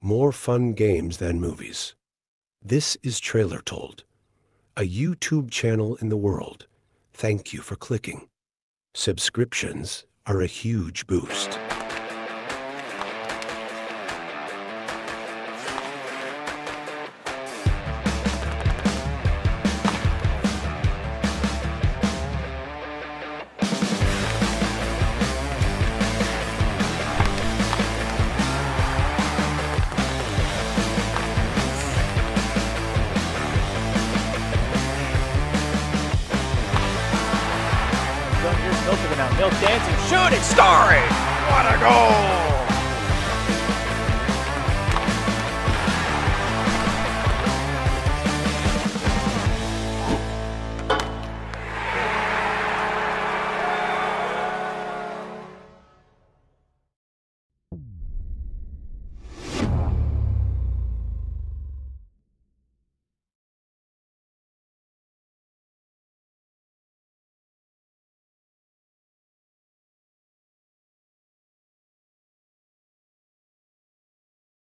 more fun games than movies. This is Trailer Told, a YouTube channel in the world. Thank you for clicking. Subscriptions are a huge boost. Here's Milk the Mountain. Milk dancing, shooting, scoring! What a goal!